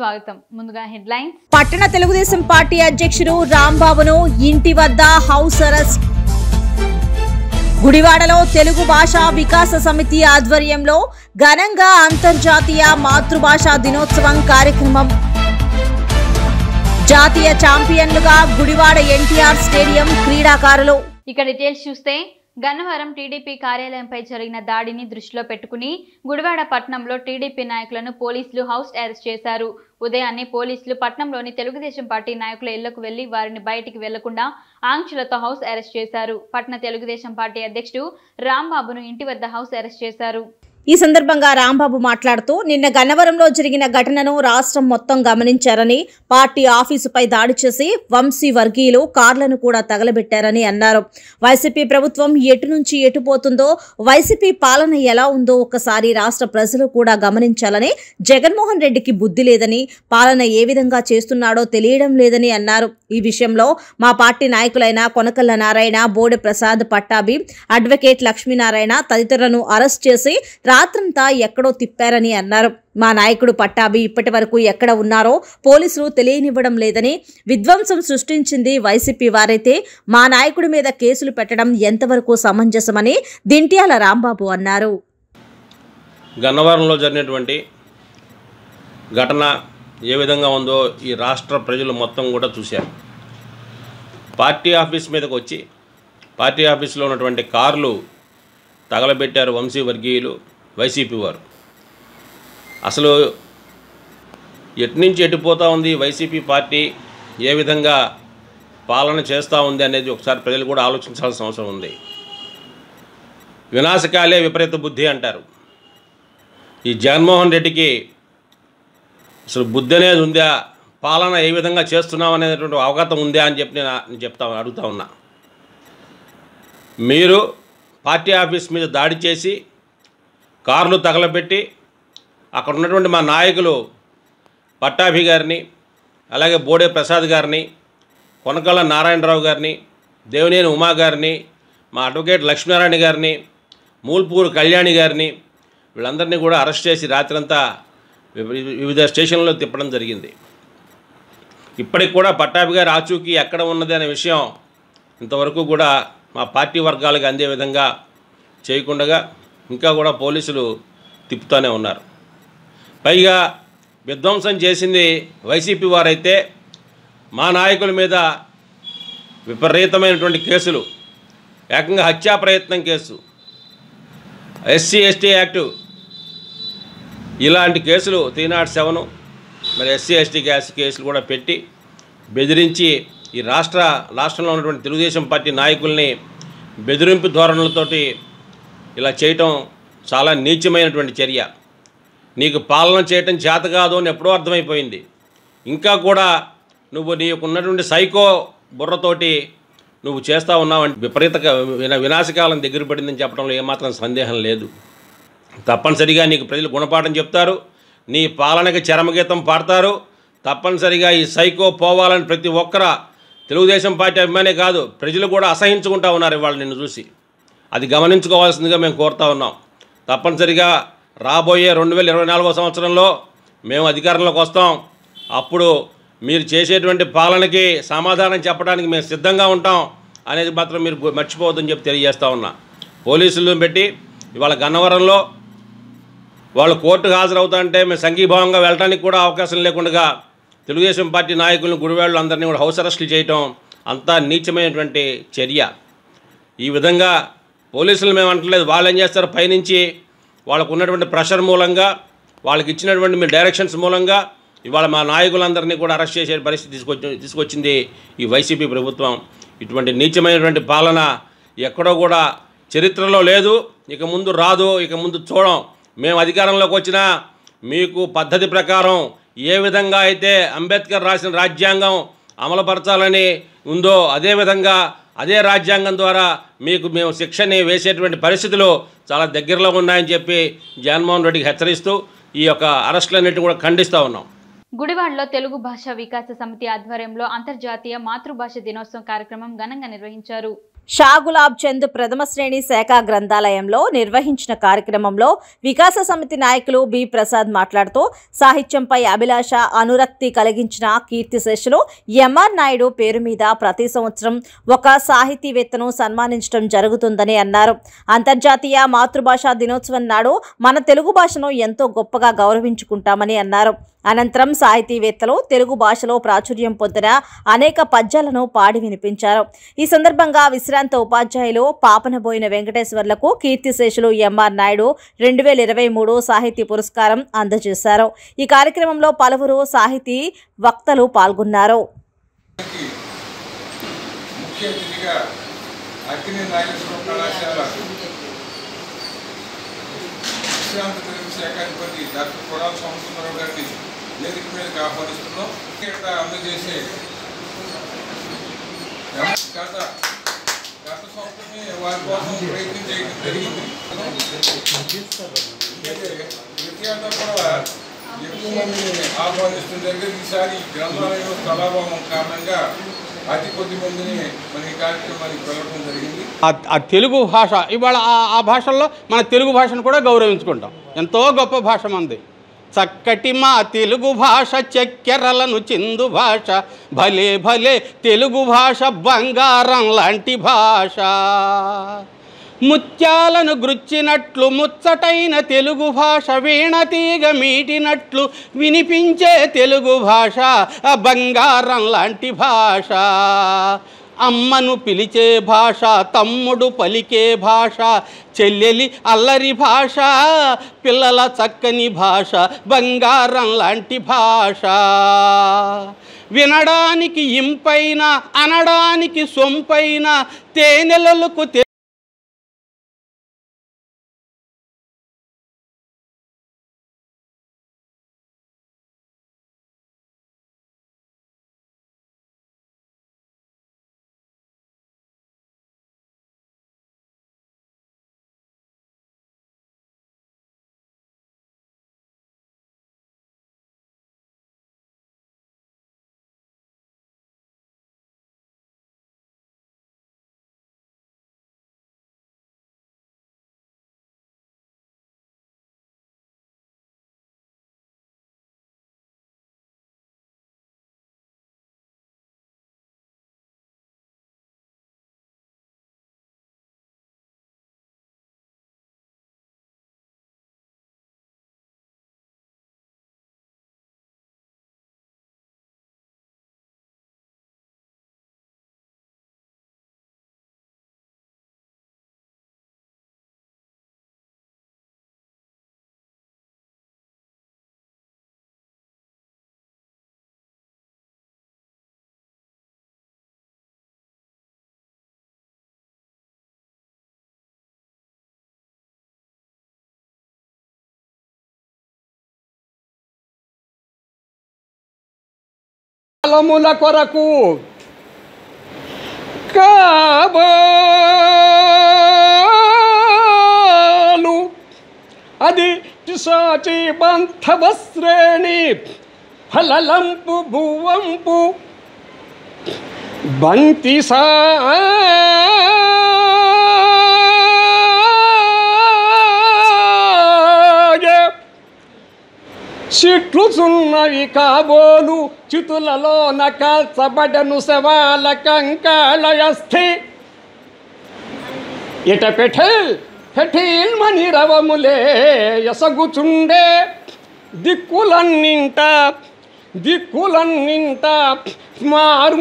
స్వాగతం. ముందుగా హెడ్లైన్స్. పట్టణ తెలుగుదేశం పార్టీ అధ్యక్షుడు రాంబాబును ఇంటి వద్ద హౌస్ అరెస్ట్. గుడివాడలో తెలుగు భాషా వికాస సమితి ఆధ్వర్యంలో ఘనంగా అంతర్జాతీయ మాతృభాషా దినోత్సవం కార్యక్రమం. జాతీయ ఛాంపియన్లుగా గుడివాడ ఎన్టీఆర్ స్టేడియం క్రీడాకారులు. ఇక డీటెయిల్స్ చూస్తే గన్నవరం టీడీపీ కార్యాలయంపై జరిగిన దాడిని దృష్టిలో పెట్టుకుని గుడివాడ పట్టణంలో టీడీపీ నాయకులను పోలీసులు హౌస్ అరెస్ట్ చేశారు. ఉదయాన్నే పోలీసులు పట్నంలోని తెలుగుదేశం పార్టీ నాయకుల ఇళ్ళకు వెళ్ళి వారిని బయటికి వెళ్ళకుండా ఆంక్షలతో హౌస్ అరెస్ట్ చేశారు. పట్న తెలుగుదేశం పార్టీ అధ్యక్షుడు రాంబాబును ఇంటి వద్ద హౌస్ అరెస్ట్ చేశారు. ఈ సందర్భంగా రాంబాబు మాట్లాడుతూ నిన్న గన్నవరంలో జరిగిన ఘటనను రాష్ట్రం మొత్తం గమనించారని పార్టీ ఆఫీసుపై దాడి చేసి వంశీ వర్గీయులు కార్లను కూడా తగలబెట్టారని అన్నారు. వైసీపీ ప్రభుత్వం ఎటు నుంచి ఎటు పోతుందో వైసీపీ పాలన ఎలా ఉందో ఒకసారి రాష్ట్ర ప్రజలు కూడా గమనించాలని జగన్మోహన్ రెడ్డికి బుద్ధి లేదని పాలన ఏ విధంగా చేస్తున్నాడో తెలియడం లేదని అన్నారు. ఈ విషయంలో మా పార్టీ నాయకులైన కొనకల్ల నారాయణ బోడె ప్రసాద్ పట్టాభి అడ్వకేట్ లక్ష్మీనారాయణ తదితరులను అరెస్ట్ చేసి రాత్రంతా ఎక్కడో తిప్పారని అన్నారు. మా నాయకుడు పట్టాభి ఇప్పటి వరకు ఎక్కడ ఉన్నారో పోలీసులు తెలియనివ్వడం లేదని విధ్వంసం సృష్టించింది వైసీపీ వారైతే. మా నాయకుడి మీద కేసులు పెట్టడం ఎంతవరకు సమంజసమని దింట్యాల రాంబాబు అన్నారు. గన్నవరంలో జరిగినటువంటి ఘటన ఏ విధంగా ఉందో ఈ రాష్ట్ర ప్రజలు మొత్తం కూడా చూశారు. పార్టీ ఆఫీస్ మీదకు వచ్చి పార్టీ ఆఫీస్లో ఉన్నటువంటి కార్లు తగలబెట్టారు వంశీ వర్గీయులు. వైసీపీ వారు. అసలు ఎటు నుంచి ఎటుపోతూ ఉంది వైసీపీ పార్టీ ఏ విధంగా పాలన చేస్తూ ఉంది అనేది ఒకసారి ప్రజలు కూడా ఆలోచించాల్సిన అవసరం ఉంది. వినాశకాలే విపరీత బుద్ధి అంటారు. ఈ జగన్మోహన్ రెడ్డికి అసలు బుద్ధి అనేది ఉందా పాలన ఏ విధంగా చేస్తున్నాం అనేటువంటి అవగతం ఉందా అని చెప్పి నేను నేను చెప్తా అడుగుతా ఉన్నా. మీరు పార్టీ ఆఫీస్ మీద దాడి చేసి కార్లు తగలబెట్టి అక్కడ ఉన్నటువంటి మా నాయకులు పట్టాభి గారిని అలాగే బోడే ప్రసాద్ గారిని కొనకళ్ళ నారాయణరావు గారిని దేవినేని ఉమా గారిని మా అడ్వకేట్ లక్ష్మీనారాయణ గారిని మూల్పూరు కళ్యాణి గారిని వీళ్ళందరినీ కూడా అరెస్ట్ చేసి రాత్రంతా వివిధ స్టేషన్లలో తిప్పడం జరిగింది. ఇప్పటికి కూడా పట్టాభి గారి ఆచూకీ ఎక్కడ ఉన్నది అనే విషయం ఇంతవరకు కూడా మా పార్టీ వర్గాలకు అందే విధంగా చేయకుండా ఇంకా కూడా పోలీసులు తిప్పుతూనే ఉన్నారు. పైగా విధ్వంసం చేసింది వైసీపీ వారైతే మా నాయకుల మీద విపరీతమైనటువంటి కేసులు ఏకంగా హత్యా ప్రయత్నం కేసు ఎస్సీ ఎస్టీ యాక్టు ఇలాంటి కేసులు త్రీ నాట్ సెవెన్ మరి ఎస్సీ ఎస్టీ గ్యాస్ కేసులు కూడా పెట్టి బెదిరించి ఈ రాష్ట్ర రాష్ట్రంలో ఉన్నటువంటి తెలుగుదేశం పార్టీ నాయకుల్ని బెదిరింపు ధోరణులతోటి ఇలా చేయటం చాలా నీచమైనటువంటి చర్య. నీకు పాలన చేయటం చేత కాదు అని ఎప్పుడో అర్థమైపోయింది. ఇంకా కూడా నువ్వు నీకున్నటువంటి సైకో బుర్రతోటి నువ్వు చేస్తూ ఉన్నావంటే విపరీత వినాశకాలం దగ్గర పడిందని చెప్పడంలో ఏమాత్రం సందేహం లేదు. తప్పనిసరిగా నీకు ప్రజలు గుణపాఠం చెప్తారు. నీ పాలనకి చరమగీతం పాడతారు. తప్పనిసరిగా ఈ సైకో పోవాలని ప్రతి ఒక్కర తెలుగుదేశం పార్టీ అభిమానే కాదు ప్రజలు కూడా అసహించుకుంటా ఉన్నారు ఇవాళ నిన్ను చూసి. అది గమనించుకోవాల్సిందిగా మేము కోరుతా ఉన్నాం. తప్పనిసరిగా రాబోయే రెండు వేల ఇరవై నాలుగో సంవత్సరంలో మేము అధికారంలోకి వస్తాం. అప్పుడు మీరు చేసేటువంటి పాలనకి సమాధానం చెప్పడానికి మేము సిద్ధంగా ఉంటాం అనేది మాత్రం మీరు మర్చిపోవద్దని చెప్పి తెలియజేస్తూ ఉన్నా. పోలీసులను పెట్టి ఇవాళ గన్నవరంలో వాళ్ళు కోర్టుకు హాజరవుతాంటే మేము సంఘీభావంగా వెళ్ళడానికి కూడా అవకాశం లేకుండా తెలుగుదేశం పార్టీ నాయకులను గుడివాళ్ళు అందరినీ కూడా హౌస్ అరెస్టులు చేయటం అంతా నీచమైనటువంటి చర్య. ఈ విధంగా పోలీసులు మేము అంటలేదు. వాళ్ళు ఏం చేస్తారు? పైనుంచి వాళ్ళకు ఉన్నటువంటి ప్రెషర్ మూలంగా వాళ్ళకి ఇచ్చినటువంటి మీ డైరెక్షన్స్ మూలంగా ఇవాళ మా నాయకులందరినీ కూడా అరెస్ట్ చేసే పరిస్థితి తీసుకొచ్చి తీసుకొచ్చింది ఈ వైసీపీ ప్రభుత్వం. ఇటువంటి నీచమైనటువంటి పాలన ఎక్కడో కూడా చరిత్రలో లేదు. ఇక ముందు రాదు ఇక ముందు చూడం. మేము అధికారంలోకి వచ్చినా మీకు పద్ధతి ప్రకారం ఏ విధంగా అయితే అంబేద్కర్ రాసిన రాజ్యాంగం అమలుపరచాలని ఉందో అదేవిధంగా అదే రాజ్యాంగం ద్వారా మీకు మేము శిక్షని వేసేటువంటి పరిస్థితులు చాలా దగ్గరలో ఉన్నాయని చెప్పి జగన్మోహన్ రెడ్డికి హెచ్చరిస్తూ ఈ యొక్క అరెస్టులన్నిటి కూడా ఖండిస్తూ ఉన్నాం. గుడివాడలో తెలుగు భాష వికాస సమితి ఆధ్వర్యంలో అంతర్జాతీయ మాతృభాష దినోత్సవం కార్యక్రమం ఘనంగా నిర్వహించారు. షా గులాబ్ చంద్ ప్రథమ శ్రేణి శాఖ గ్రంథాలయంలో నిర్వహించిన కార్యక్రమంలో వికాస సమితి నాయకులు బి ప్రసాద్ మాట్లాడుతూ సాహిత్యంపై అభిలాష అనురక్తి కలిగించిన కీర్తిశేషులు ఎంఆర్ నాయుడు పేరు మీద ప్రతి సంవత్సరం ఒక సాహితీవేత్తను సన్మానించడం జరుగుతుందని అన్నారు. అంతర్జాతీయ మాతృభాషా దినోత్సవం నాడు మన తెలుగు భాషను ఎంతో గొప్పగా గౌరవించుకుంటామని అన్నారు. అనంతరం సాహితీవేత్తలు తెలుగు భాషలో ప్రాచుర్యం పొందిన అనేక పద్యాలను పాడి వినిపించారు. ఈ సందర్భంగా విశ్రాంత ఉపాధ్యాయులు పాపనబోయిన వెంకటేశ్వర్లకు కీర్తిశేషులు ఎంఆర్ నాయుడు రెండు వేల ఇరవై మూడు సాహితీ పురస్కారం అందజేశారు. ఈ కార్యక్రమంలో పలువురు సాహితీ వక్తలు పాల్గొన్నారు. విశ్రాంత తెలుగు శాఖ అధిపతి డాక్టర్ కొడాల సోమసుందరరావు గారిని వేదిక మీద ఆహ్వానిస్తున్నాం ఇక్కడ అందజేసే గత గత సంవత్సరమే వారి కోసం ప్రయత్నం చేయడం జరిగింది. ప్రతి కూడా ఎక్కువ మందిని ఆహ్వానిస్తుంది జరిగింది ఈసారి ఈ గ్రంథాలయంలో స్థలాభావం కారణంగా అతి కొద్ది మందిని మన ఈ కార్యక్రమానికి వెళ్ళడం జరిగింది. ఆ- తెలుగు భాష ఇవాళ ఆ భాషల్లో మన తెలుగు భాషను కూడా గౌరవించుకుంటాం. ఎంతో గొప్ప భాష మంది. చక్కటి మా తెలుగు భాష చెక్కెరలను చిందు భాష. భలే భలే తెలుగు భాష బంగారం లాంటి భాష. ముత్యాలను గృచ్చినట్లు ముచ్చటైన తెలుగు భాష వీణతీగ మీటినట్లు వినిపించే తెలుగు భాష బంగారం లాంటి భాష. అమ్మను పిలిచే భాష తమ్ముడు పలికే భాష చెల్లెలి అల్లరి భాష పిల్లల చక్కని భాష బంగారం లాంటి భాష. వినడానికి ఇంపైన అనడానికి సొంపైన తేనెలలకు కాలముల కొరకు కాబోలు అది పిశాచి బంధవశ్రేణి ఫలలంపు భువంపు బంతి సాగే చిట్లుచున్నవి కాబోలు చితులలో నకాల్చబడను శవాల కంకాళయస్థి. ఇట పెఠిల్ పెఠిల్ మని రవములే ఎసగుచుండే. దిక్కులన్నింట దిక్కులన్నింట మారుమ్రోత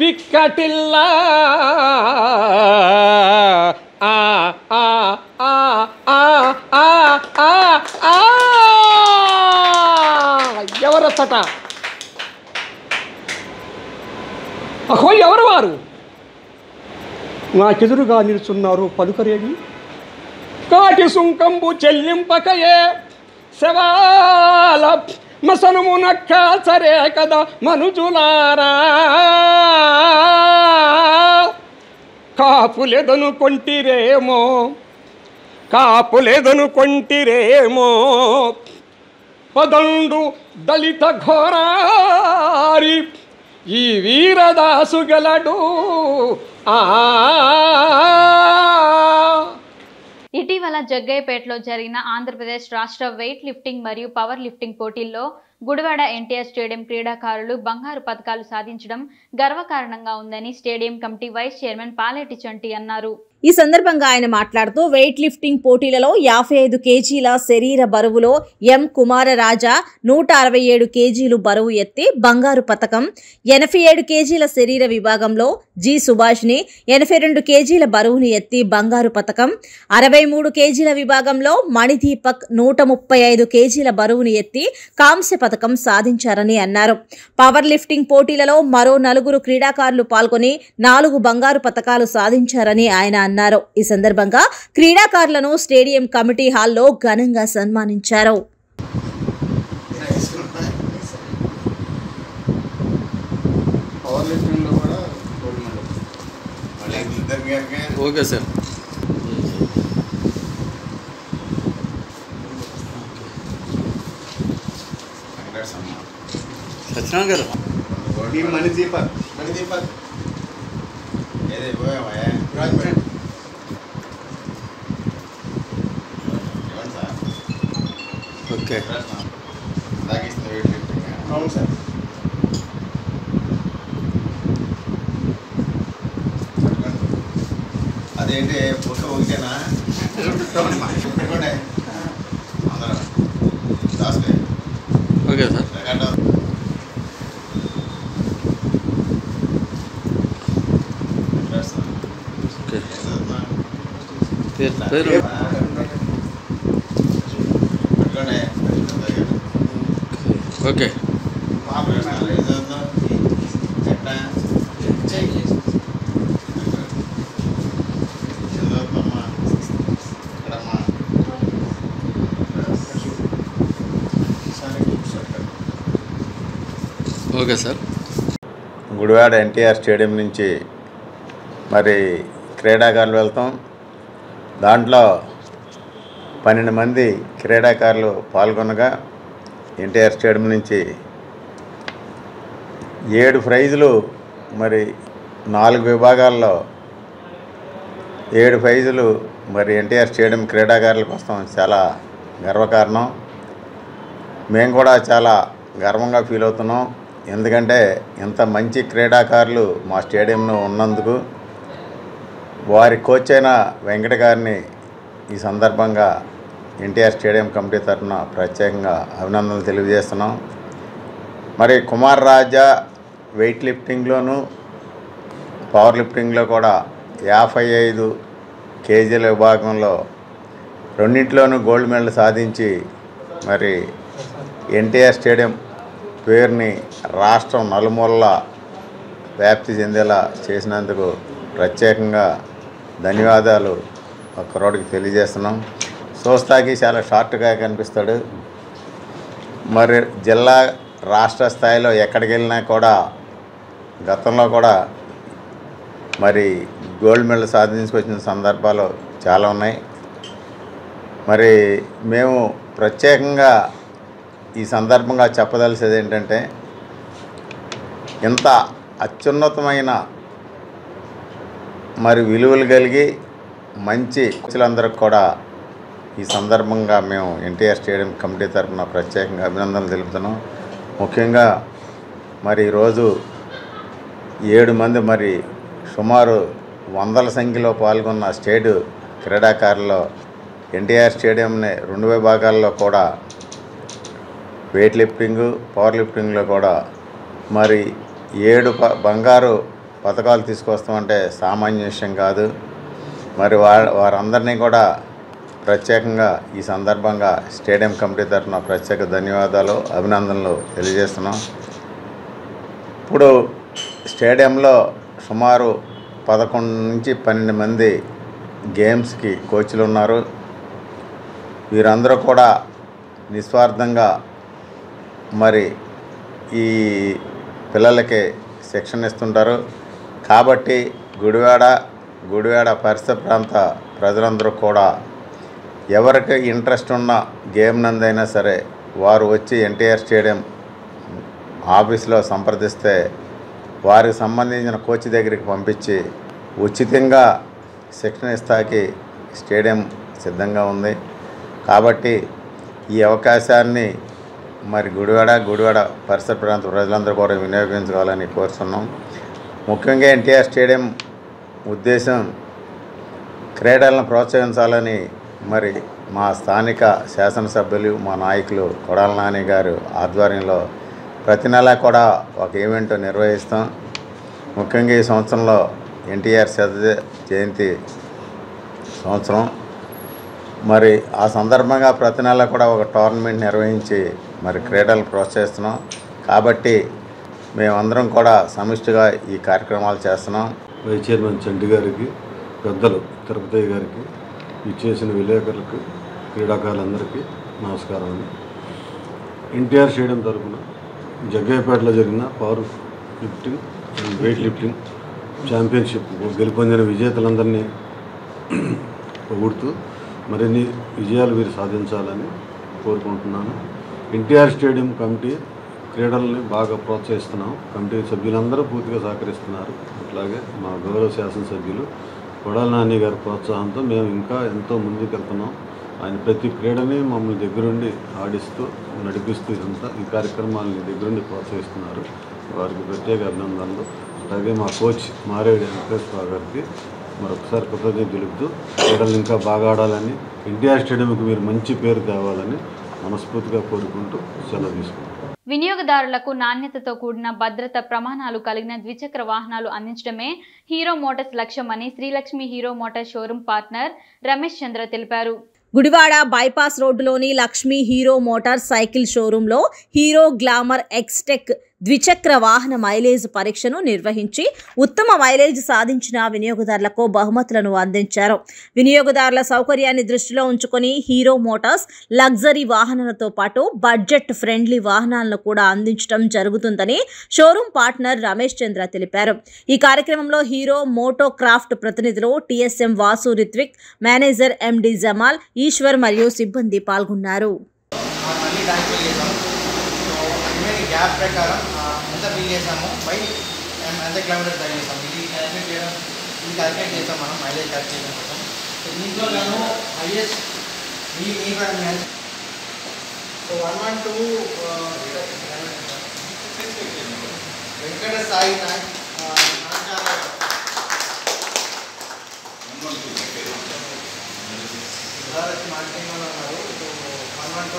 పిక్కటిల్లా. ఆ ఆ ఆ ఆ ఆ ఆ ఆ. ఎవరచ్చట అహో ఎవరు వారు? నాకెదురుగా నిలుచున్నారు పలుకరేవి. కాటి సుంకంబు చెల్లింపకయే శవాల మసనమున సరే కదా మనుజులారా. కాపులెదను కొంటిరేమో కాపులెదను కొంటిరేమో. పదండు దళిత ఘోరారి ఈ వీరదాసు గలడు. ఆ ఇటీవల జగ్గయ్యపేటలో జరిగిన ఆంధ్రప్రదేశ్ రాష్ట్ర వెయిట్ లిఫ్టింగ్ మరియు పవర్ లిఫ్టింగ్ పోటీల్లో గుడివాడ ఎన్టీఆర్ స్టేడియం క్రీడాకారులు బంగారు పథకాలు సాధించడం గర్వకారణంగా ఉందని stadium committee vice chairman Paleti Chanti అన్నారు. ఈ సందర్భంగా ఆయన మాట్లాడుతూ వెయిట్ లిఫ్టింగ్ పోటీలలో యాభై ఐదు కేజీల శరీర బరువులో ఎం కుమారరాజా నూట అరవై ఏడు కేజీలు బరువు ఎత్తి బంగారు పథకం ఎనభై ఏడు కేజీల శరీర విభాగంలో జి సుభాష్ని ఎనభై రెండు కేజీల బరువును ఎత్తి బంగారు పథకం అరవై మూడు కేజీల విభాగంలో మణిదీపక్ నూట ముప్పై ఐదు కేజీల బరువును ఎత్తి కాంస్య పథకం సాధించారని అన్నారు. పవర్ లిఫ్టింగ్ పోటీలలో మరో నలుగురు క్రీడాకారులు పాల్గొని నాలుగు బంగారు పథకాలు సాధించారని ఆయన అన్నారు. ఈ సందర్భంగా క్రీడాకారులను స్టేడియం కమిటీ హాల్లో ఘనంగా సన్మానించారు. Okay sir. సత్యనారాయణ గారు. మణిదీపక్. మణిదీపక్. ఏదే పోయావా రాజమండ్రి సార్ ఓకే. అవును సార్. అదేంటి బుక్క ఒకటేనా ఓకే సార్. ఓకే? పేరు పేరు పెట్టుకోండి okay. Okay sir. Gudivada NTR stadium నుంచి మరి క్రీడాకారులు వెళ్తాం. దాంట్లో పన్నెండు మంది క్రీడాకారులు పాల్గొనగా ఎన్టీఆర్ స్టేడియం నుంచి ఏడు ప్రైజులు మరి నాలుగు విభాగాల్లో ఏడు ప్రైజులు మరి ఎన్టీఆర్ స్టేడియం క్రీడాకారుల కోసం చాలా గర్వకారణం. మేము కూడా చాలా గర్వంగా ఫీల్ అవుతున్నాం. ఎందుకంటే ఇంత మంచి క్రీడాకారులు మా స్టేడియంలో ఉన్నందుకు వారి కోచ్ అయిన వెంకట గారిని ఈ సందర్భంగా ఎన్టీఆర్ స్టేడియం కమిటీ తరఫున ప్రత్యేకంగా అభినందనలు తెలియజేస్తున్నాం. మరి కుమార్ రాజా వెయిట్ లిఫ్టింగ్లోను పవర్ లిఫ్టింగ్లో కూడా యాభై ఐదు కేజీల విభాగంలో రెండింటిలోనూ గోల్డ్ మెడల్ సాధించి మరి ఎన్టీఆర్ స్టేడియం పేరుని రాష్ట్రం నలుమూలలా వ్యాప్తి చెందేలా చేసినందుకు ప్రత్యేకంగా ధన్యవాదాలు. ఆ తెలియజేస్తున్నాం. చూస్తాకి చాలా షార్ట్గా కనిపిస్తాడు. మరి జిల్లా రాష్ట్ర స్థాయిలో ఎక్కడికి వెళ్ళినా కూడా గతంలో కూడా మరి గోల్డ్ మెడల్ సాధించుకొచ్చిన సందర్భాలు చాలా ఉన్నాయి. మరి మేము ప్రత్యేకంగా ఈ సందర్భంగా చెప్పదలసేది ఏంటంటే ఇంత అత్యున్నతమైన మరి విలువలు కలిగి మంచి కోచ్లందరికి కూడా ఈ సందర్భంగా మేము ఎన్టీఆర్ స్టేడియం కమిటీ తరఫున ప్రత్యేకంగా అభినందనలు తెలుపుతున్నాం. ముఖ్యంగా మరి ఈరోజు ఏడు మంది మరి సుమారు వందల సంఖ్యలో పాల్గొన్న స్టేట్ క్రీడాకారుల్లో ఎన్టీఆర్ స్టేడియంని రెండు విభాగాల్లో కూడా వెయిట్ లిఫ్టింగ్ పవర్ లిఫ్టింగ్లో కూడా మరి ఏడు ప బంగారు పథకాలు తీసుకొస్తామంటే సామాన్య విషయం కాదు. మరి వారందరినీ కూడా ప్రత్యేకంగా ఈ సందర్భంగా స్టేడియం కమిటీ తరఫున ప్రత్యేక ధన్యవాదాలు అభినందనలు తెలియజేస్తున్నాం. ఇప్పుడు స్టేడియంలో సుమారు పదకొండు నుంచి పన్నెండు మంది గేమ్స్కి కోచ్లు ఉన్నారు. వీరందరూ కూడా నిస్వార్థంగా మరి ఈ పిల్లలకి శిక్షణ ఇస్తుంటారు. కాబట్టి గుడివాడ గుడివాడ పరిసర ప్రాంత ప్రజలందరూ కూడా ఎవరికి ఇంట్రెస్ట్ ఉన్న గేమ్ నందైనా సరే వారు వచ్చి ఎన్టీఆర్ స్టేడియం ఆఫీస్లో సంప్రదిస్తే వారికి సంబంధించిన కోచ్ దగ్గరికి పంపించి ఉచితంగా శిక్షణ ఇస్తాకి స్టేడియం సిద్ధంగా ఉంది. కాబట్టి ఈ అవకాశాన్ని మరి గుడివాడ గుడివాడ పరిసర ప్రాంత ప్రజలందరూ కూడా వినియోగించుకోవాలని కోరుతున్నాం ముఖ్యంగా ఎన్టీఆర్ స్టేడియం ఉద్దేశం క్రీడలను ప్రోత్సహించాలని మరి మా స్థానిక శాసనసభ్యులు మా నాయకులు కొడాల నాని గారు ఆధ్వర్యంలో ప్రతి నెల కూడా ఒక ఈవెంట్ నిర్వహిస్తాం. ముఖ్యంగా ఈ సంవత్సరంలో ఎన్టీఆర్ శత జయంతి సంవత్సరం. మరి ఆ సందర్భంగా ప్రతి నెల కూడా ఒక టోర్నమెంట్ నిర్వహించి మరి క్రీడలు ప్రోత్సహిస్తున్నాం. కాబట్టి మేమందరం కూడా సమిష్టిగా ఈ కార్యక్రమాలు చేస్తున్నాం. వైస్ చైర్మన్ చంటి గారికి పెద్దలు తిరుపతి గారికి ఇచ్చేసిన విలేకరులకు క్రీడాకారులందరికీ నమస్కారం అండి. ఎన్టీఆర్ స్టేడియం తరఫున జగ్గయ్యపేటలో జరిగిన power lifting and weight lifting championship గెలుపొందిన విజేతలందరినీ పొగుడుతూ మరిన్ని విజయాలు వీరు సాధించాలని కోరుకుంటున్నాను. ఎన్టీఆర్ స్టేడియం కమిటీ క్రీడల్ని బాగా ప్రోత్సహిస్తున్నాం. కమిటీ సభ్యులందరూ పూర్తిగా సహకరిస్తున్నారు. అట్లాగే మా గౌరవ శాసనసభ్యులు కొడాల నాని గారి ప్రోత్సాహంతో మేము ఇంకా ఎంతో ముందుకు వెళ్తున్నాం. ఆయన ప్రతి క్రీడని మమ్మల్ని దగ్గరుండి ఆడిస్తూ నడిపిస్తూ ఇదంతా ఈ కార్యక్రమాలని దగ్గరుండి ప్రోత్సహిస్తున్నారు. వారికి ప్రత్యేక అభినందనలు. అలాగే మా కోచ్ మారేడు వెంకటేశ్వర గారికి మరొకసారి కృతజ్ఞత తెలుపుతూ క్రీడలు ఇంకా బాగా ఆడాలని ఇండియా స్టేడియంకి మీరు మంచి పేరు తేవాలని మనస్ఫూర్తిగా కోరుకుంటూ సెలవు తీసుకుంటాం వినియోగదారులకు నాణ్యతతో కూడిన భద్రత ప్రమాణాలు కలిగిన ద్విచక్ర వాహనాలు అందించడమే హీరో మోటార్స్ లక్ష్యమని Srilakshmi Hero motor showroom partner Ramesh Chandra తెలిపారు. గుడివాడ బైపాస్ రోడ్డులోని లక్ష్మీ హీరో మోటార్ సైకిల్ షోరూంలో హీరో గ్లామర్ ఎక్స్టెక్ ద్విచక్ర వాహన మైలేజ్ పరీక్షను నిర్వహించి ఉత్తమ మైలేజ్ సాధించిన వినియోగదారులకు బహుమతులను అందించారు. వినియోగదారుల సౌకర్యాన్ని దృష్టిలో ఉంచుకొని హీరో మోటార్స్ లగ్జరీ వాహనాలతో పాటు బడ్జెట్ ఫ్రెండ్లీ వాహనాలను కూడా అందించడం జరుగుతుందని షోరూం పార్ట్నర్ రమేష్ చంద్ర తెలిపారు. ఈ కార్యక్రమంలో హీరో మోటో క్రాఫ్ట్ ప్రతినిధులు TSM Vasu Ritvik manager MD Jamal Eshwar మరియు సిబ్బంది పాల్గొన్నారు మళ్ళీ ట్యాంక్ ఫిల్ చేసాము సో రిమైనింగ్ గ్యాప్ ప్రకారం ఆ, ఎంత ఫిల్ చేసాము బై ఎం- ఎంత కిలోమీటర్స్ డ్రైవ్ చేసాము ఇది క్యాల్కులేట్ చేయడం ఇది క్యాల్కులేట్ చేసాం మనం మైలేజ్ క్యాల్కులేషన్ కోసం సో దీంట్లో నేను హైయెస్ట్ మీ మీ so one one two Venkata Sai Nayak ఆ, నాచార భారత్ మార్కెటింగ్ వాళ్ళు ఉన్నారు. సో వన్ వన్ టూ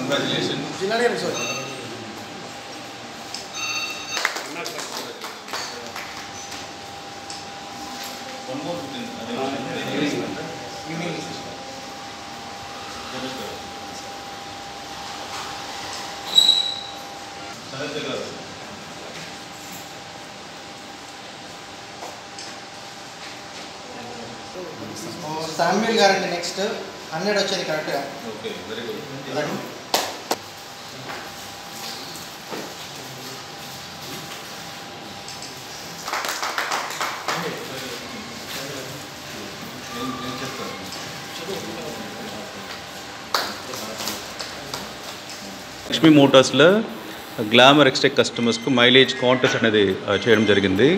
మీది చిన్నడే రిసోర్స్ శామ్యుల్ గారండి నెక్స్ట్ హండ్రెడ్ వచ్చింది కరెక్ట్గా ఓకే వెరీ గుడ్ లక్ష్మీ మోటార్స్లో గ్లామర్ ఎక్స్టెక్ కస్టమర్స్కు మైలేజ్ కాంటెస్ట్ అనేది చేయడం జరిగింది.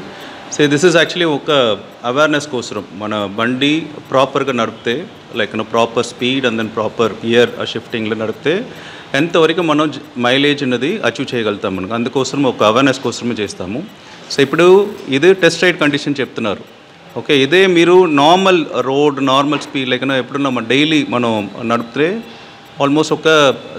సో దిస్ ఇస్ యాక్చువల్లీ ఒక అవేర్నెస్ కోసం మన బండి ప్రాపర్గా నడిపితే like proper speed and then proper gear షిఫ్టింగ్లో నడిపితే ఎంతవరకు మనం మైలేజ్ అనేది అచీవ్ చేయగలుగుతాం మనకు. అందుకోసం ఒక అవేర్నెస్ కోసమే చేస్తాము. సో ఇప్పుడు ఇదే టెస్ట్ రైడ్ కండిషన్ చెప్తున్నారు. ఓకే ఇదే మీరు normal road normal speed like ఎప్పుడున్నా మన డైలీ మనం నడిపితే ఆల్మోస్ట్ ఒక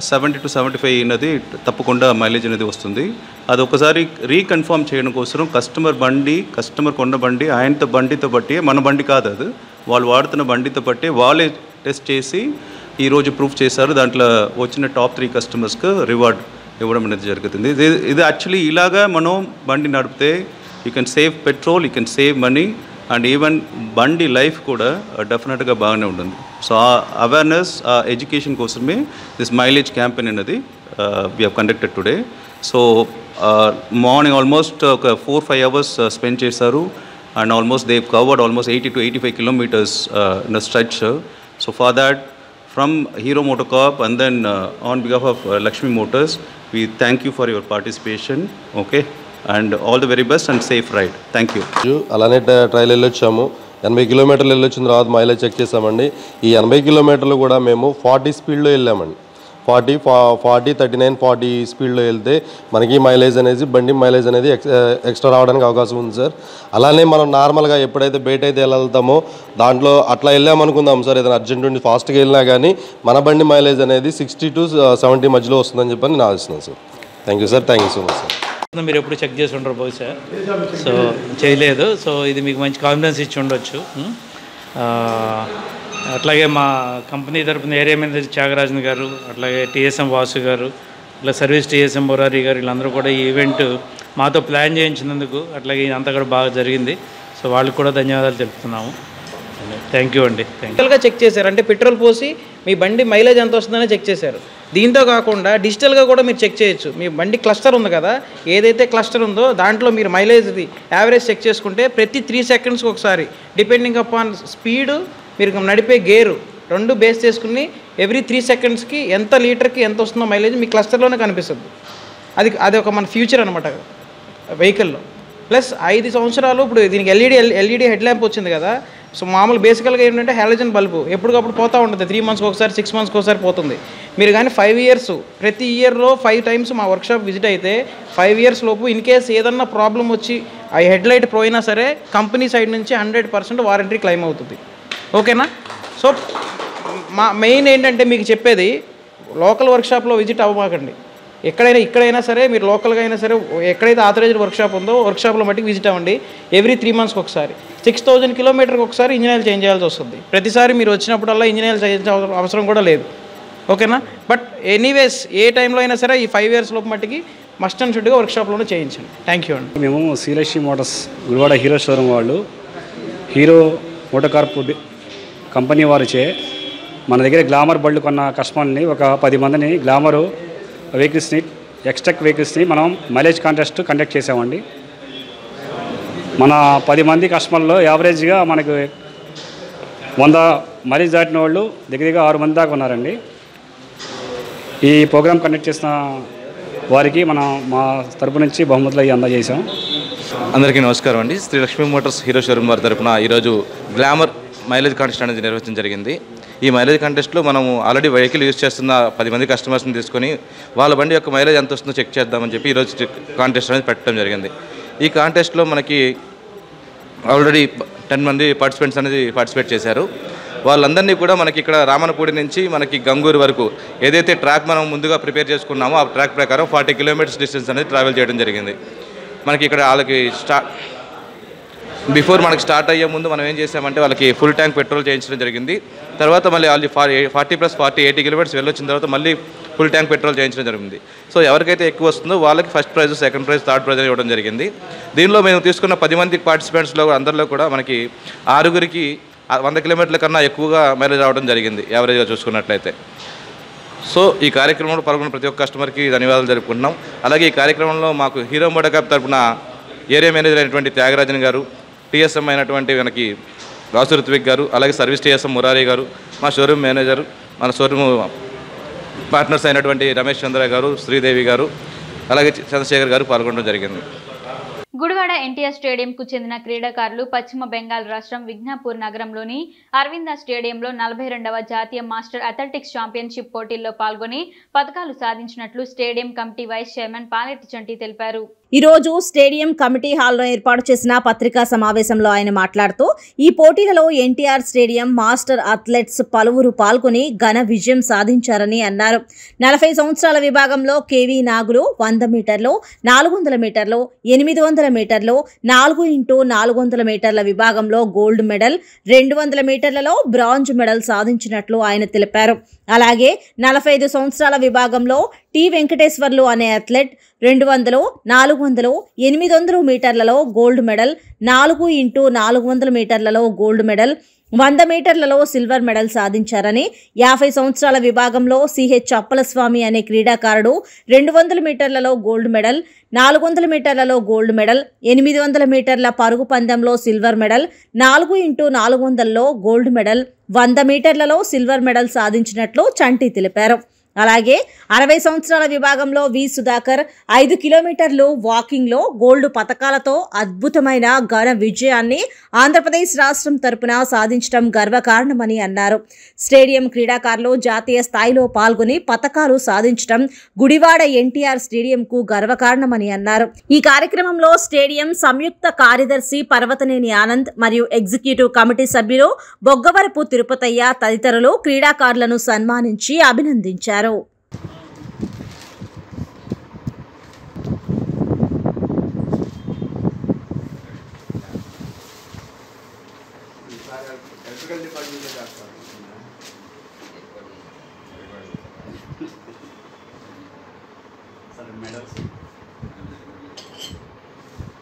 సెవెంటీ టు సెవెంటీ ఫైవ్ అనేది తప్పకుండా మైలేజ్ అనేది వస్తుంది. అది ఒకసారి రీకన్ఫర్మ్ చేయడం కోసం కస్టమర్ బండి కస్టమర్ కొన్న బండి ఆయనతో బండితో బట్టి మన బండి కాదు అది. వాళ్ళు వాడుతున్న బండితో బట్టి వాళ్ళే టెస్ట్ చేసి ఈరోజు ప్రూఫ్ చేశారు. దాంట్లో వచ్చిన టాప్ త్రీ కస్టమర్స్కి రివార్డ్ ఇవ్వడం అనేది జరుగుతుంది. ఇది ఇది యాక్చువల్లీ ఇలాగా మనం బండి నడిపితే you can save petrol you can save money and even బండి లైఫ్ కూడా డెఫినెట్గా బాగానే ఉంటుంది సో ఆ అవేర్నెస్ ఆ ఎడ్యుకేషన్ కోసమే దిస్ మైలేజ్ క్యాంపెయిన్ అనేది we have conducted today so morning almost ఒక ఫోర్ ఫైవ్ అవర్స్ స్పెండ్ చేశారు and almost they covered almost eighty to eighty five kilometres in the stretch so for that from Hero Motocorp and then uh, on behalf of uh, Lakshmi Motors, we thank you for your participation. And all the very best and safe ride. Thank you. అలానే trail trial వెళ్ళొచ్చాము ఎనభై కిలోమీటర్లు వెళ్ళొచ్చిన తర్వాత mileage check చేసామండి. ఈ ఎనభై కిలోమీటర్లు కూడా మేము ఫార్టీ స్పీడ్లో వెళ్ళామండి. Forty forty thirty nine forty స్పీడ్లో వెళ్తే మనకి మైలేజ్ అనేది బండి మైలేజ్ అనేది ఎక్స్ ఎక్స్ట్రా రావడానికి అవకాశం ఉంది సార్. అలానే మనం నార్మల్గా ఎప్పుడైతే బయట అయితే వెళ్తామో దాంట్లో అట్లా వెళ్ళామనుకుందాం సార్. ఏదైనా అర్జెంట్ ఉండి ఫాస్ట్గా వెళ్ళినా కానీ మన బండి మైలేజ్ అనేది సిక్స్టీ టు సెవెంటీ మధ్యలో వస్తుందని చెప్పని నేను ఆశిస్తున్నాను sir. Thank you sir. Thank you so much sir. మీరు ఎప్పుడు చెక్ చేసి ఉండరు బహుశా. సో చేయలేదు. సో ఇది మీకు మంచి కాన్ఫిడెన్స్ ఇచ్చి ఉండొచ్చు. అట్లాగే మా కంపెనీ తరపున ఏరియా మేనేజర్ త్యాగరాజన్ గారు అట్లాగే టీఎస్ఎం వాసు గారు ఇట్లా సర్వీస్ టీఎస్ఎం మురారి గారు వీళ్ళందరూ కూడా ఈ ఈవెంట్ మాతో ప్లాన్ చేయించినందుకు అట్లాగే ఇదంతా కూడా బాగా జరిగింది. సో వాళ్ళకి కూడా ధన్యవాదాలు తెలుపుతున్నాము. థ్యాంక్ యూ అండి. డిజిటల్గా చెక్ చేశారు. అంటే పెట్రోల్ పోసి మీ బండి మైలేజ్ ఎంత వస్తుందని చెక్ చేశారు. దీంతో కాకుండా డిజిటల్గా కూడా మీరు చెక్ చేయొచ్చు. మీ బండి క్లస్టర్ ఉంది కదా ఏదైతే క్లస్టర్ ఉందో దాంట్లో మీరు మైలేజ్ది యావరేజ్ చెక్ చేసుకుంటే ప్రతి త్రీ సెకండ్స్కి ఒకసారి డిపెండింగ్ అపాన్ స్పీడ్ మీరు నడిపే గేరు రెండు బేస్ చేసుకుని ఎవ్రీ త్రీ సెకండ్స్కి ఎంత లీటర్కి ఎంత వస్తుందో మైలేజ్ మీ క్లస్టర్లోనే కనిపిస్తుంది. అది అది ఒక మన ఫ్యూచర్ అనమాట వెహికల్లో ప్లస్ ఐదు సంవత్సరాలు ఇప్పుడు దీనికి ఎల్ఈడి ఎల్ఈడి హెడ్ ల్యాంప్ వచ్చింది కదా సో మామూలు బేసికల్గా ఏంటంటే హాలోజన్ బల్బు ఎప్పటికప్పుడు పోతూ ఉంటుంది. త్రీ మంత్స్కి ఒకసారి సిక్స్ మంత్స్కి ఒకసారి పోతుంది. మీరు కానీ ఫైవ్ ఇయర్స్ ప్రతి ఇయర్లో ఫైవ్ టైమ్స్ మా వర్క్షాప్ విజిట్ అయితే ఫైవ్ ఇయర్స్ లోపు ఇన్ కేస్ ఏదన్నా ప్రాబ్లం వచ్చి ఆ హెడ్ లైట్ పోయినా సరే కంపెనీ సైడ్ నుంచి హండ్రెడ్ పర్సెంట్ వారంటీ క్లెయిమ్ అవుతుంది. ఓకేనా? సో మా మెయిన్ ఏంటంటే మీకు చెప్పేది లోకల్ వర్క్షాప్లో విజిట్ అవ్వమాకండి. ఎక్కడైనా ఇక్కడైనా సరే మీరు లోకల్గా అయినా సరే ఎక్కడైతే ఆథరైజ్డ్ వర్క్షాప్ ఉందో వర్క్షాప్లో మట్టి విజిట్ అవ్వండి. ఎవ్రీ త్రీ మంత్స్కి ఒకసారి. సిక్స్ థౌజండ్ కిలోమీటర్కి ఒకసారి ఇంజనీర్ చేంజ్ చేయాల్సి వస్తుంది. ప్రతిసారి మీరు వచ్చినప్పుడల్లా ఇంజనీర్ చేంజ్ అవసరం కూడా లేదు. ఓకేనా? బట్ ఎనీవేస్ ఏ టైంలో అయినా సరే ఈ ఫైవ్ ఇయర్స్ లోపు మట్టికి మస్ట్ అండ్ షుడ్గా వర్క్షాప్లోనే చేయించండి. థ్యాంక్ యూ అండి. మేము Srilakshmi Motors Gudivada Hero showroom వాళ్ళు. హీరో మోటార్ కార్ప్ కంపెనీ వారిచే మన దగ్గర గ్లామర్ బళ్ళు కొన్న కస్టమర్ని ఒక పది మందిని గ్లామరు వెహికల్స్ని ఎక్స్ట్రాక్ వెహికల్స్ని మనం మైలేజ్ కాంటెస్ట్ కండక్ట్ చేసామండి. మన పది మంది కస్టమర్లో యావరేజ్గా మనకు వంద మైలేజ్ దాటిన వాళ్ళు దగ్గర దగ్గర ఆరు మంది దాకా ఉన్నారండి. ఈ ప్రోగ్రాం కండక్ట్ చేసిన వారికి మనం మా తరపు నుంచి బహుమతులు అవి అందజేసాం అందరికీ నమస్కారం అండి. Sri Lakshmi Motors Hero showroom వారి తరపున ఈరోజు గ్లామర్ మైలేజ్ కాంటెస్ట్ అనేది నిర్వహించడం జరిగింది. ఈ మైలేజ్ కాంటెస్ట్లో మనం ఆల్రెడీ వెహికల్ యూజ్ చేస్తున్న పది మంది కస్టమర్స్ని తీసుకొని వాళ్ళ బండి యొక్క మైలేజ్ ఎంత వస్తుందో చెక్ చేద్దామని చెప్పి ఈరోజు కాంటెస్ట్ అనేది పెట్టడం జరిగింది. ఈ కాంటెస్ట్లో మనకి ఆల్రెడీ టెన్ మంది పార్టిసిపెంట్స్ అనేది పార్టిసిపేట్ చేశారు. వాళ్ళందరినీ కూడా మనకి ఇక్కడ రామనపూడి నుంచి మనకి గంగూరు వరకు ఏదైతే ట్రాక్ మనం ముందుగా ప్రిపేర్ చేసుకున్నామో ఆ ట్రాక్ ప్రకారం ఫార్టీ కిలోమీటర్స్ డిస్టెన్స్ అనేది ట్రావెల్ చేయడం జరిగింది. మనకి ఇక్కడ వాళ్ళకి స్టార్ట్ బిఫోర్ మనకి స్టార్ట్ అయ్యే ముందు మనం ఏం చేసామంటే వాళ్ళకి ఫుల్ ట్యాంక్ పెట్రోల్ చేయించడం జరిగింది. తర్వాత మళ్ళీ వాళ్ళు forty plus forty eighty kilometres వెళ్ళొచ్చిన తర్వాత మళ్ళీ ఫుల్ ట్యాంక్ పెట్రోల్ చేయించడం జరిగింది. సో ఎవరికైతే ఎక్కువ వస్తుందో వాళ్ళకి first prize second prize third prize ఇవ్వడం జరిగింది. దీనిలో మేము తీసుకున్న పది మంది పార్టిసిపెంట్స్లో అందరిలో కూడా మనకి ఆరుగురికి వంద కిలోమీటర్ల కన్నా ఎక్కువగా మైలేజ్ రావడం జరిగింది యావరేజ్గా చూసుకున్నట్లయితే. సో ఈ కార్యక్రమంలో పాల్గొన్న ప్రతి ఒక్క కస్టమర్కి ధన్యవాదాలు జరుపుకుంటున్నాం. అలాగే ఈ కార్యక్రమంలో మాకు హీరో మోడకప్ తరపున ఏరియా మేనేజర్ అయినటువంటి త్యాగరాజన్ గారు టీఎస్ఎం అయినటువంటి మనకి రాసు ఋత్విక్ గారు అలాగే సర్వీస్ టీఎస్ఎం మురారి గారు మా షోరూమ్ మేనేజర్ మన షోరూమ్ పార్ట్నర్స్ అయినటువంటి రమేష్ చంద్ర గారు శ్రీదేవి గారు అలాగే చంద్రశేఖర్ గారు పాల్గొనడం జరిగింది. గుడివాడ ఎన్టీఆర్ స్టేడియంకు చెందిన క్రీడాకారులు పశ్చిమ బెంగాల్ రాష్ట్రం విజ్ఞాపూర్ నగరంలోని అరవింద స్టేడియంలో నలభై రెండవ జాతీయ మాస్టర్ అథ్లెటిక్స్ ఛాంపియన్షిప్ పోటీల్లో పాల్గొని పథకాలు సాధించినట్లు stadium committee vice chairman Paletti Chanti తెలిపారు. ఈరోజు స్టేడియం కమిటీ హాల్లో ఏర్పాటు చేసిన పత్రికా సమావేశంలో ఆయన మాట్లాడుతూ ఈ పోటీలలో ఎన్టీఆర్ స్టేడియం మాస్టర్ అథ్లెట్స్ పలువురు పాల్గొని ఘన విజయం సాధించారని అన్నారు. నలభై సంవత్సరాల విభాగంలో కేవీ నాగులు వంద మీటర్లు నాలుగు వందల మీటర్లు ఎనిమిది వందల మీటర్లు మీటర్లు నాలుగు ఇంటూ నాలుగు వందల మీటర్ల విభాగంలో గోల్డ్ మెడల్ రెండు వందల మీటర్లలో బ్రాంజ్ మెడల్ సాధించినట్లు ఆయన తెలిపారు. అలాగే నలభై ఐదు సంవత్సరాల విభాగంలో టి వెంకటేశ్వర్లు అనే అథ్లెట్ రెండు వందలు నాలుగు వందలు ఎనిమిది వందలు మీటర్లలో గోల్డ్ మెడల్ నాలుగు ఇంటూ నాలుగు వందల మీటర్లలో గోల్డ్ మెడల్ వంద మీటర్లలో సిల్వర్ మెడల్ సాధించారని యాభై సంవత్సరాల విభాగంలో సిహెచ్ అప్పలస్వామి అనే క్రీడాకారుడు రెండు వందల మీటర్లలో గోల్డ్ మెడల్ నాలుగు వందల మీటర్లలో గోల్డ్ మెడల్ ఎనిమిది వందల మీటర్ల పరుగు పందెంలో సిల్వర్ మెడల్ నాలుగు ఇంటూ నాలుగు వందలలో గోల్డ్ మెడల్ వంద మీటర్లలో సిల్వర్ మెడల్ సాధించినట్లు చంటి తెలిపారు. అలాగే అరవై సంవత్సరాల విభాగంలో వి సుధాకర్ ఐదు కిలోమీటర్లు వాకింగ్లో గోల్డ్ పథకాలతో అద్భుతమైన ఘన విజయాన్ని ఆంధ్రప్రదేశ్ రాష్ట్రం తరపున సాధించడం గర్వకారణమని అన్నారు. స్టేడియం క్రీడాకారులు జాతీయ స్థాయిలో పాల్గొని పథకాలు సాధించడం గుడివాడ ఎన్టీఆర్ స్టేడియంకు గర్వకారణమని అన్నారు. ఈ కార్యక్రమంలో స్టేడియం సంయుక్త కార్యదర్శి పర్వతనేని ఆనంద్ మరియు ఎగ్జిక్యూటివ్ కమిటీ సభ్యులు బొగ్గవరపు తిరుపతయ్య తదితరులు క్రీడాకారులను సన్మానించి అభినందించారు.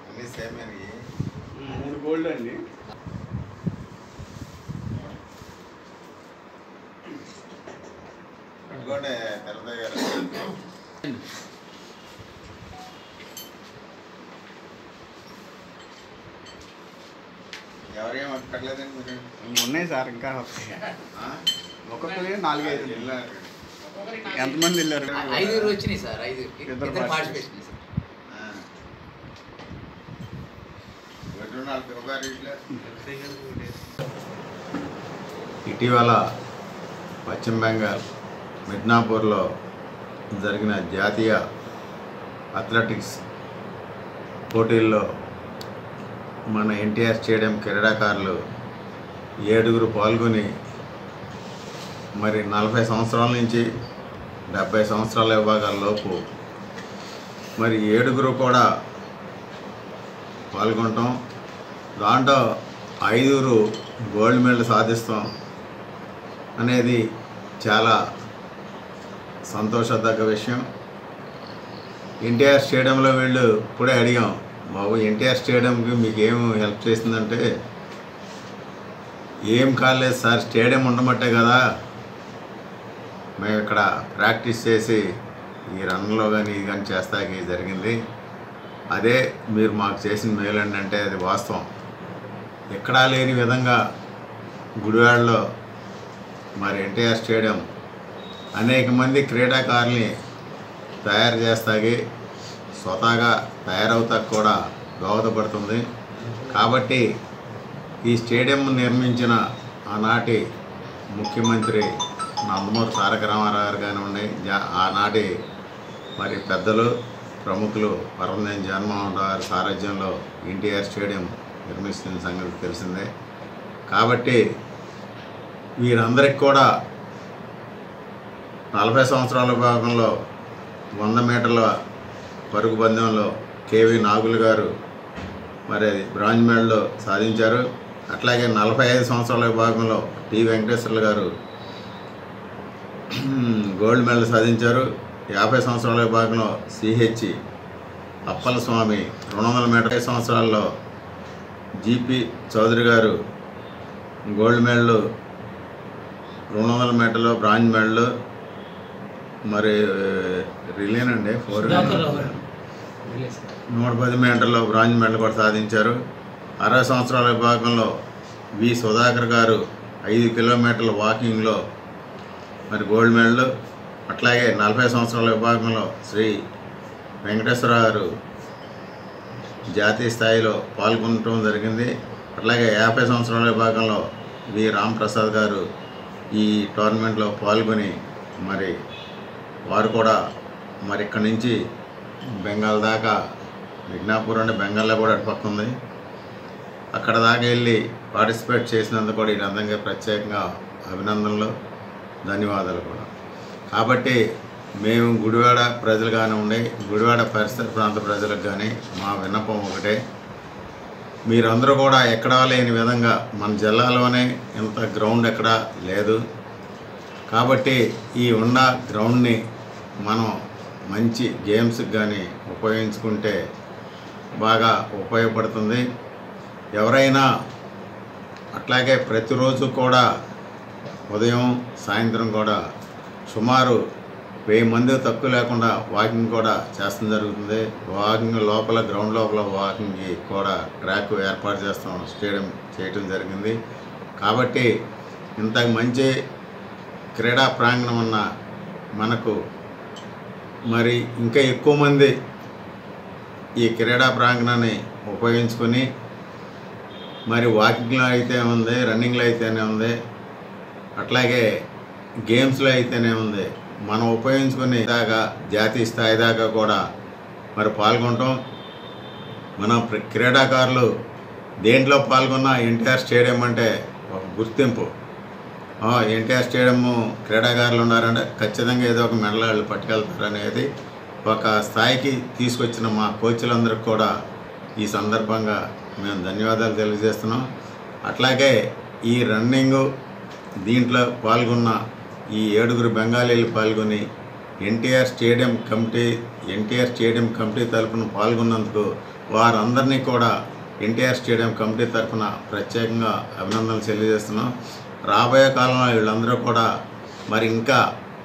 అన్నీ సేమ్ మూడు గోల్డ్ అండి ఇంకోటి తిరుపతి గారు ఎవరికేం అక్కర్లేదండి మీరు ఉన్నాయి సార్ ఇంకా వస్తాయి ఆ? ఒక్కొక్కరి నాలుగైదు వెళ్ళారు. ఎంతమంది వెళ్ళారు ఐదుగురు వచ్చినాయి సార్ ఐదుగురికి ఇద్దరు ఇద్దరు participation. పార్టిసిపేషన్ సార్ ఆ. ఒకటి నాలుగు తిరుపతి ఇట్లా ఇటీవల పశ్చిమ బెంగాల్ మిడ్నాపూర్లో జరిగిన జాతీయ అథ్లెటిక్స్ పోటీల్లో మన ఎన్టీఆర్ స్టేడియం క్రీడాకారులు ఏడుగురు పాల్గొని మరి నలభై సంవత్సరాల నుంచి డెబ్భై సంవత్సరాల విభాగాల లోపు మరి ఏడుగురు కూడా పాల్గొంటాం దాంట్లో ఐదుగురు గోల్డ్ మెడల్ సాధిస్తాం అనేది చాలా సంతోషదగ్గ విషయం. ఎన్టీఆర్ స్టేడియంలో వీళ్ళు ఇప్పుడే అడిగాం బాబు ఎన్టీఆర్ స్టేడియంకి మీకు ఏం హెల్ప్ చేసిందంటే ఏం కాలేదు సార్ స్టేడియం ఉండమట్టే కదా. మేము ఇక్కడ ప్రాక్టీస్ చేసి ఈ రన్లో కానీ ఇది కానీ చేస్తాకి జరిగింది. అదే మీరు మాకు చేసిన మేలు అంటే అది వాస్తవం. ఎక్కడా లేని విధంగా గుడివాడలో మరి ఎన్టీఆర్ స్టేడియం అనేక మంది క్రీడాకారుల్ని తయారు చేస్తాకి స్వతహాగా తయారవుతా కూడా దోహదపడుతుంది. కాబట్టి ఈ స్టేడియం నిర్మించిన ఆనాటి ముఖ్యమంత్రి నందమూరి తారక రామారావు గారు కానివ్వండి జా- ఆనాటి మరి పెద్దలు ప్రముఖులు వరదనేని జగన్మోహన్ రావు గారి సారథ్యంలో ఎన్టీఆర్ స్టేడియం నిర్మిస్తున్న సంగతి తెలిసిందే. కాబట్టి వీరందరికి కూడా నలభై సంవత్సరాల విభాగంలో వంద మీటర్ల పరుగు పందెంలో కేవి నాగులు గారు మరి బ్రాంజ్ మెడల్ సాధించారు. అట్లాగే నలభై ఐదు సంవత్సరాల విభాగంలో టి వెంకటేశ్వర్లు గారు గోల్డ్ మెడల్ సాధించారు. యాభై సంవత్సరాల విభాగంలో సిహెచ్ అప్పల స్వామి రెండు వందల మీటర్ సంవత్సరాల్లో జీపీ చౌదరి గారు గోల్డ్ మెడల్ రెండు వందల మీటర్లు బ్రాంజ్ మెడల్ మరి రిలేన్ అండి? ఫోర్ నూట పది మీటర్లో బ్రాంజ్ మెడల్ కూడా సాధించారు. అరవై సంవత్సరాల విభాగంలో వి సుధాకర్ గారు ఐదు కిలోమీటర్ల వాకింగ్లో మరి గోల్డ్ మెడల్. అట్లాగే నలభై సంవత్సరాల విభాగంలో శ్రీ వెంకటేశ్వర గారు జాతీయ స్థాయిలో పాల్గొనడం జరిగింది. అట్లాగే యాభై సంవత్సరాల విభాగంలో వి రాంప్రసాద్ గారు ఈ టోర్నమెంట్లో పాల్గొని మరి వారు కూడా మరి ఇక్కడి నుంచి బెంగాల్ దాకా మిగ్నాపూర్ అంటే బెంగాల్లో కూడా అటు ఉంది. అక్కడ దాకా వెళ్ళి పార్టిసిపేట్ చేసినందుకు కూడా వీరందరికీ ప్రత్యేకంగా అభినందనలు ధన్యవాదాలు కూడా. కాబట్టి మేము గుడివాడ ప్రజలు కానివ్వండి గుడివాడ పరిసర ప్రాంత ప్రజలకు కానీ మా విన్నపం ఒకటే. మీరందరూ కూడా ఎక్కడా లేని విధంగా మన జిల్లాలోనే ఇంత గ్రౌండ్ ఎక్కడా లేదు. కాబట్టి ఈ ఉన్న గ్రౌండ్ని మనం మంచి గేమ్స్కి కానీ ఉపయోగించుకుంటే బాగా ఉపయోగపడుతుంది. ఎవరైనా అట్లాగే ప్రతిరోజు కూడా ఉదయం సాయంత్రం కూడా సుమారు వెయ్యి మంది తక్కువ లేకుండా వాకింగ్ కూడా చేస్తాం జరుగుతుంది. వాకింగ్ లోపల గ్రౌండ్ లోపల వాకింగ్కి కూడా ట్రాక్ ఏర్పాటు చేస్తాం స్టేడియం చేయటం జరిగింది. కాబట్టి ఇంత మంచి క్రీడా ప్రాంగణం ఉన్న మనకు మరి ఇంకా ఎక్కువ మంది ఈ క్రీడా ప్రాంగణాన్ని ఉపయోగించుకొని మరి వాకింగ్లో అయితే ఉంది రన్నింగ్లో అయితేనే ఉంది అట్లాగే గేమ్స్లో అయితేనే ఉంది. మనం ఉపయోగించుకునే దాకా జాతీయ స్థాయి దాకా కూడా మరి పాల్గొంటాం. మన క్రీడాకారులు దేంట్లో పాల్గొన్న ఎన్టీఆర్ స్టేడియం అంటే ఒక గుర్తింపు. ఎన్టీఆర్ స్టేడియం క్రీడాకారులు ఉన్నారంటే ఖచ్చితంగా ఏదో ఒక మెడల్ వాళ్ళు పట్టుకెళ్తారు అనేది ఒక స్థాయికి తీసుకొచ్చిన మా కోచ్లందరికీ కూడా ఈ సందర్భంగా మేము ధన్యవాదాలు తెలియజేస్తున్నాం. అట్లాగే ఈ రన్నింగ్ దీంట్లో పాల్గొన్న ఈ ఏడుగురు బెంగాలీలు పాల్గొని NTR stadium committee NTR stadium committee తరఫున పాల్గొన్నందుకు వారందరినీ కూడా ఎన్టీఆర్ స్టేడియం కమిటీ తరఫున ప్రత్యేకంగా అభినందనలు తెలియజేస్తున్నాం. రాబోయే కాలంలో వీళ్ళందరూ కూడా మరి ఇంకా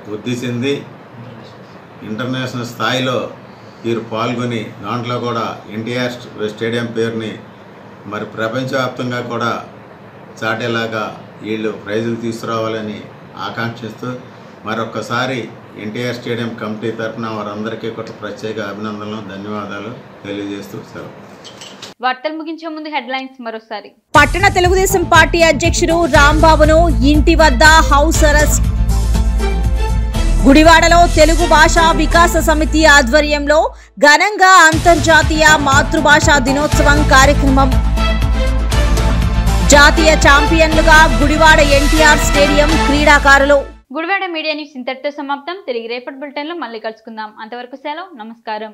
వృద్ధి చెంది ఇంటర్నేషనల్ స్థాయిలో వీరు పాల్గొని దాంట్లో కూడా ఎన్టీఆర్ స్టేడియం పేరుని మరి ప్రపంచవ్యాప్తంగా కూడా చాటేలాగా వీళ్ళు ప్రైజులు తీసుకురావాలని ఆకాంక్షిస్తూ మరొకసారి ఎన్టీఆర్ స్టేడియం కమిటీ తరఫున వారందరికీ కూడా ప్రత్యేక అభినందనలు ధన్యవాదాలు తెలియజేస్తూ సెలవు. వార్తలు ముగించే ముందు హెడ్లైన్స్ మరోసారి. పట్టణ తెలుగుదేశం పార్టీ అధ్యక్షుడు రాంబాబును ఇంటి వద్ద హౌస్ అరెస్ట్. గుడివాడలో తెలుగు భాషా వికాస సమితి ఆధ్వర్యంలో ఘనంగా అంతర్జాతీయ మాతృభాషా దినోత్సవం కార్యక్రమం. జాతీయ ఛాంపియన్లుగా గుడివాడ ఎన్టీఆర్ స్టేడియం క్రీడాకారులు. గుడివాడ మీడియా న్యూస్ ఇంతటితో సమాప్తం. తిరిగి రేపటి బులెటిన్లో మళ్ళీ కలుసుకుందాం. అంతవరకు సెలవు. నమస్కారం.